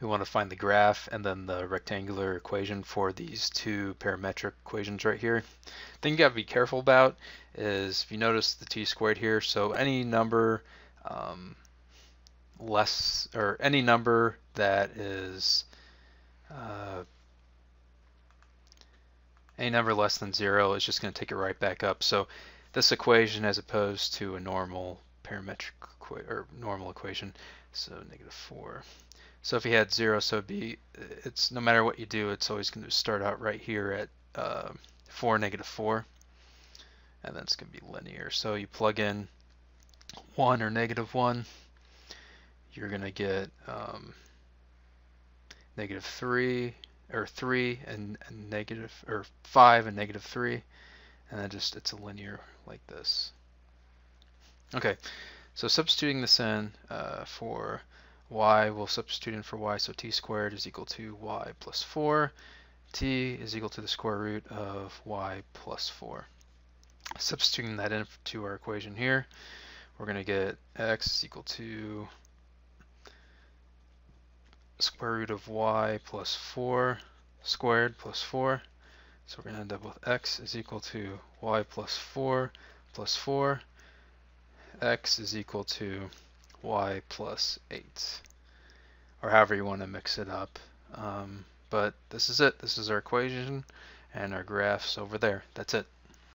we want to find the graph and then the rectangular equation for these two parametric equations right here. Thing you got to be careful about is if you notice the t squared here, so any number um, less or any number that is uh, any number less than zero is just going to take it right back up. So this equation as opposed to a normal parametric or normal equation, so negative 4. So if you had 0, so it'd be, it's no matter what you do, it's always going to start out right here at uh, 4, negative 4. And then it's going to be linear. So you plug in 1 or negative 1, you're going to get um, negative 3 or 3 and, and negative or 5 and negative 3 and then just it's a linear like this. Okay, so substituting this in uh, for y, we'll substitute in for y, so t squared is equal to y plus 4. t is equal to the square root of y plus 4. Substituting that into our equation here, we're going to get x is equal to square root of y plus 4 squared plus 4. So we're going to end up with x is equal to y plus 4 plus 4. x is equal to y plus 8. Or however you want to mix it up. Um, but this is it. This is our equation and our graphs over there. That's it.